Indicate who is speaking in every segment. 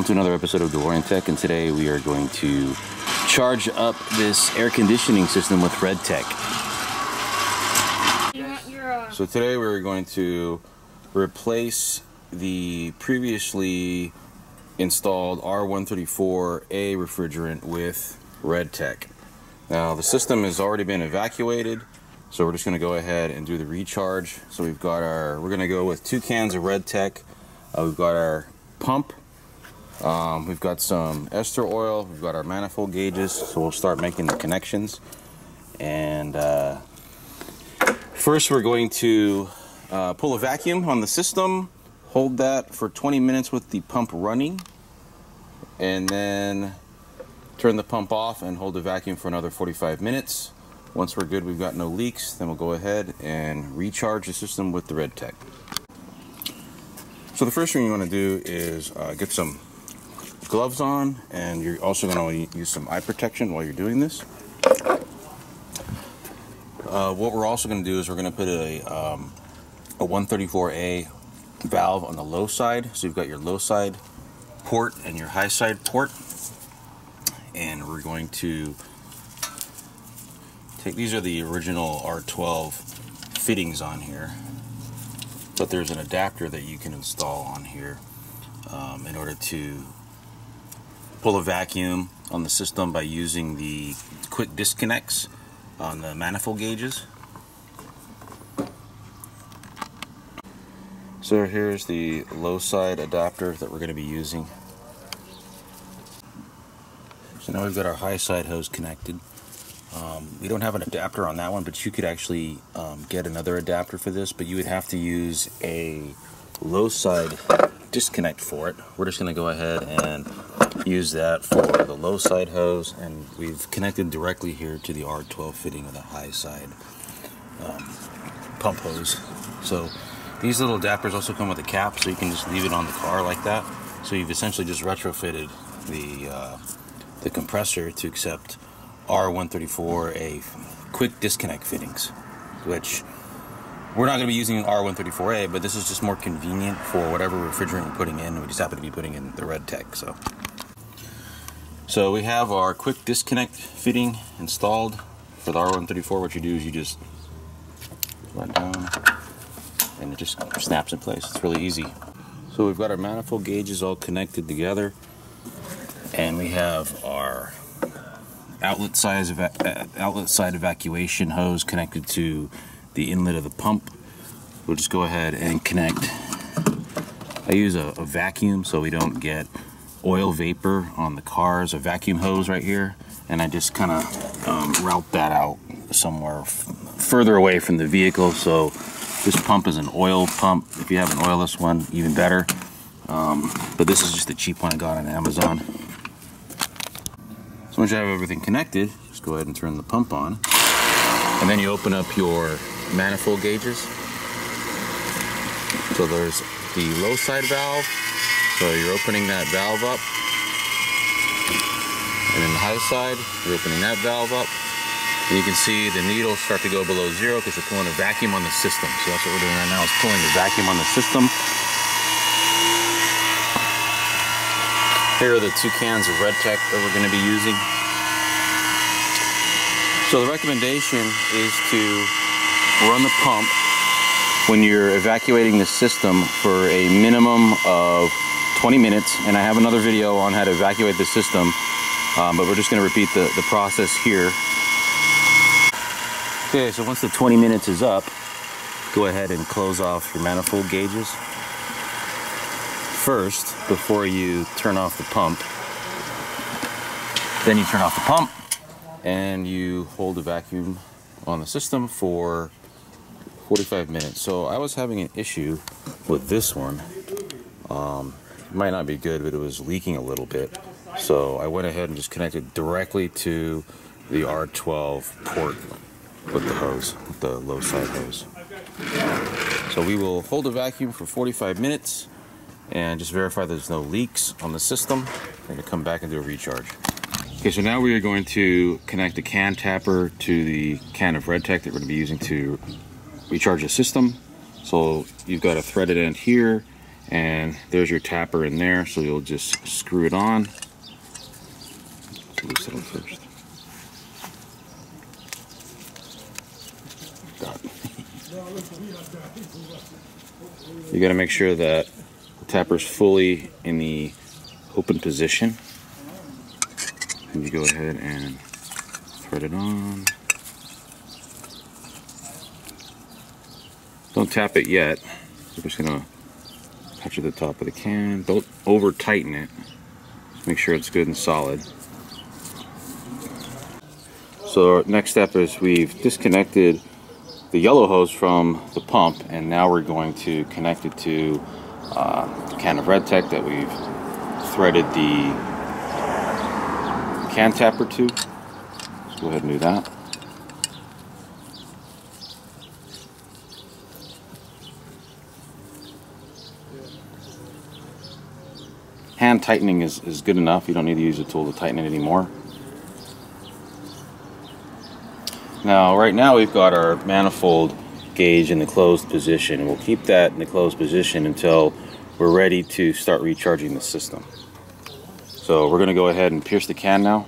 Speaker 1: Welcome to another episode of DeLorean Tech, and today we are going to charge up this air conditioning system with Red Tek. So today we're going to replace the previously installed R134A refrigerant with Red Tek. Now the system has already been evacuated, so we're just going to go ahead and do the recharge. So we've got our, we're going to go with two cans of Red Tek. Uh, we've got our pump um, we've got some ester oil, we've got our manifold gauges, so we'll start making the connections. And uh, first, we're going to uh, pull a vacuum on the system, hold that for 20 minutes with the pump running, and then turn the pump off and hold the vacuum for another 45 minutes. Once we're good, we've got no leaks, then we'll go ahead and recharge the system with the Red Tek. So the first thing you want to do is uh, get some gloves on, and you're also going to use some eye protection while you're doing this. Uh, what we're also going to do is we're going to put a, um, a 134A valve on the low side. So you've got your low side port and your high side port. And we're going to take, these are the original R12 fittings on here. But there's an adapter that you can install on here um, in order to pull a vacuum on the system by using the quick disconnects on the manifold gauges. So here's the low side adapter that we're going to be using. So now we've got our high side hose connected. Um, we don't have an adapter on that one, but you could actually um, get another adapter for this, but you would have to use a low side disconnect for it. We're just going to go ahead and use that for the low side hose and we've connected directly here to the R12 fitting of the high side um, pump hose. So these little adapters also come with a cap so you can just leave it on the car like that. So you've essentially just retrofitted the, uh, the compressor to accept R134A quick disconnect fittings, which we're not going to be using R134A, but this is just more convenient for whatever refrigerant we're putting in. We just happen to be putting in the Red Tek, so. So we have our quick disconnect fitting installed for the R134. What you do is you just let down and it just snaps in place. It's really easy. So we've got our manifold gauges all connected together and we have our outlet size uh, outlet side evacuation hose connected to the inlet of the pump. We'll just go ahead and connect. I use a, a vacuum so we don't get oil vapor on the cars, a vacuum hose right here, and I just kind of um, route that out somewhere further away from the vehicle. So this pump is an oil pump. If you have an oilless one, even better. Um, but this is just a cheap one I got on Amazon. So once you have everything connected, just go ahead and turn the pump on. And then you open up your manifold gauges. So there's the low side valve, so you're opening that valve up. And then the high side, you're opening that valve up. And you can see the needles start to go below zero because you're pulling a vacuum on the system. So that's what we're doing right now is pulling the vacuum on the system. Here are the two cans of Red Tek that we're going to be using. So the recommendation is to run the pump when you're evacuating the system for a minimum of 20 minutes, and I have another video on how to evacuate the system, um, but we're just gonna repeat the, the process here. Okay, so once the 20 minutes is up, go ahead and close off your manifold gauges. First, before you turn off the pump, then you turn off the pump, and you hold the vacuum on the system for 45 minutes. So I was having an issue with this one. Um, might not be good, but it was leaking a little bit. So I went ahead and just connected directly to the R12 port with the hose, with the low side hose. So we will hold the vacuum for 45 minutes and just verify there's no leaks on the system. We're gonna come back and do a recharge. Okay, so now we are going to connect the can tapper to the can of Red Tek that we're gonna be using to recharge the system. So you've got a threaded end here And there's your tapper in there, so you'll just screw it on. Loosen it first. you got to make sure that the tapper's fully in the open position. And you go ahead and thread it on. Don't tap it yet. We're just gonna touch at the top of the can. Don't over tighten it. Make sure it's good and solid. So our next step is we've disconnected the yellow hose from the pump and now we're going to connect it to uh, the can of Red Tek that we've threaded the can tapper to. Let's go ahead and do that. Hand tightening is, is good enough. You don't need to use a tool to tighten it anymore. Now, right now we've got our manifold gauge in the closed position. We'll keep that in the closed position until we're ready to start recharging the system. So we're going to go ahead and pierce the can now.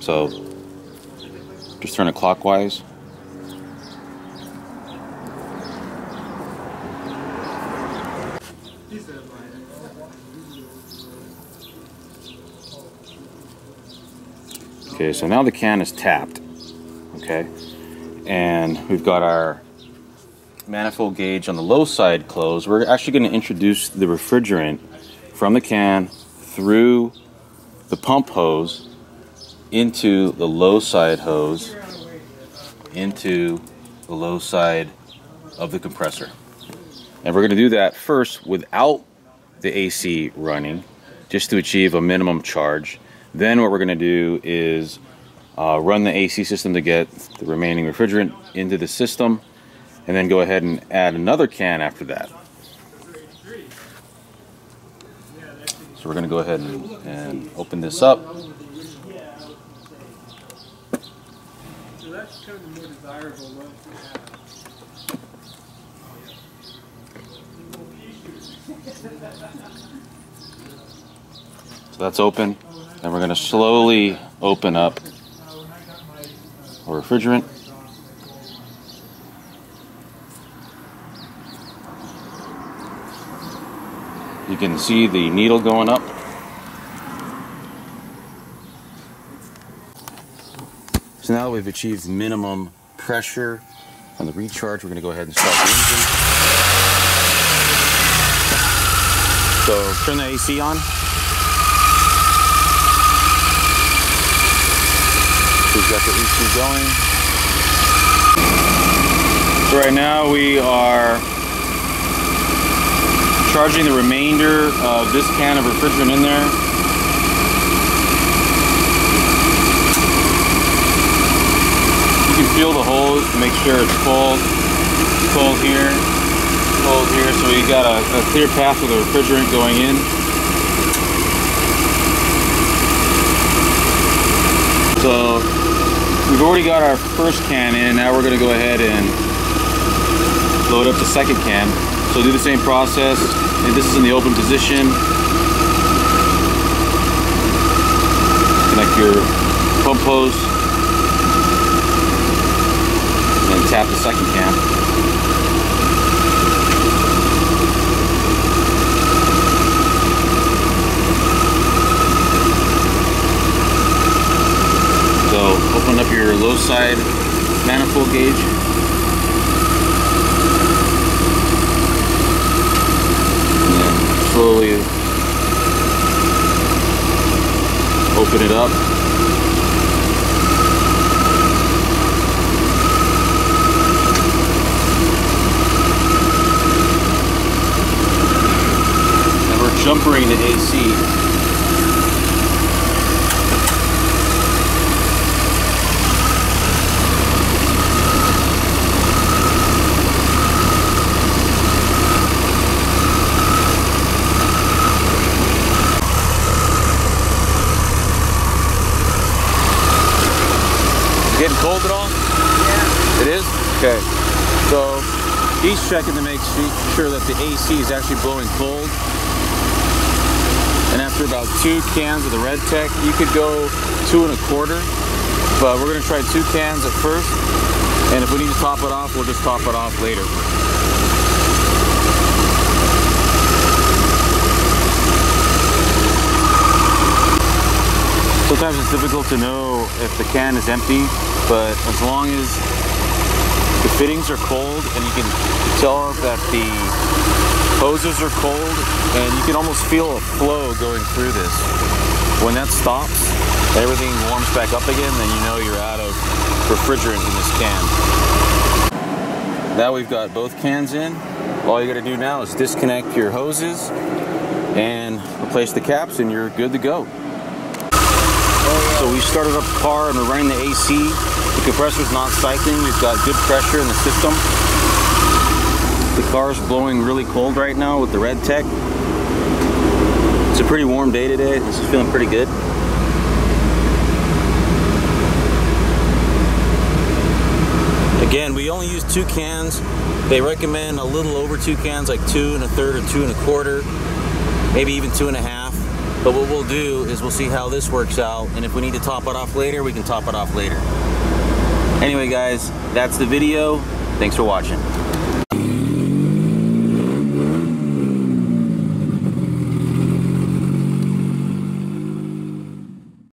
Speaker 1: So just turn it clockwise. Okay, so now the can is tapped, okay? And we've got our manifold gauge on the low side closed. We're actually gonna introduce the refrigerant from the can through the pump hose into the low side hose into the low side of the compressor. And we're gonna do that first without the AC running, just to achieve a minimum charge. Then what we're going to do is uh, run the AC system to get the remaining refrigerant into the system and then go ahead and add another can after that. So we're going to go ahead and, and open this up. So that's open. And we're going to slowly open up our refrigerant. You can see the needle going up. So now that we've achieved minimum pressure on the recharge. We're going to go ahead and start the engine. So turn the AC on. We've got the AC going. So right now we are charging the remainder of this can of refrigerant in there. You can feel the holes to make sure it's full. Full here, full here, so we got a, a clear path with the refrigerant going in. So We've already got our first can in. Now we're going to go ahead and load up the second can. So do the same process. And this is in the open position. Connect your pump hose. And tap the second can. open up your low side manifold gauge. Slowly open it up. And we're jumpering the AC Getting cold at all?
Speaker 2: Yeah.
Speaker 1: It is? Okay. So He's checking to make sure that the AC is actually blowing cold. And after about two cans of the Red Tek, you could go two and a quarter. But we're gonna try two cans at first. And if we need to top it off, we'll just top it off later. Sometimes it's difficult to know if the can is empty, but as long as the fittings are cold and you can tell that the hoses are cold and you can almost feel a flow going through this. When that stops, everything warms back up again, then you know you're out of refrigerant in this can. Now we've got both cans in. All you gotta do now is disconnect your hoses and replace the caps and you're good to go. So we started up the car and we're running the AC. The compressor's not cycling. We've got good pressure in the system. The car's blowing really cold right now with the Red Tek. It's a pretty warm day today. This is feeling pretty good. Again, we only use two cans. They recommend a little over two cans, like two and a third or two and a quarter, maybe even two and a half. But what we'll do is we'll see how this works out, and if we need to top it off later, we can top it off later. Anyway, guys, that's the video. Thanks for watching.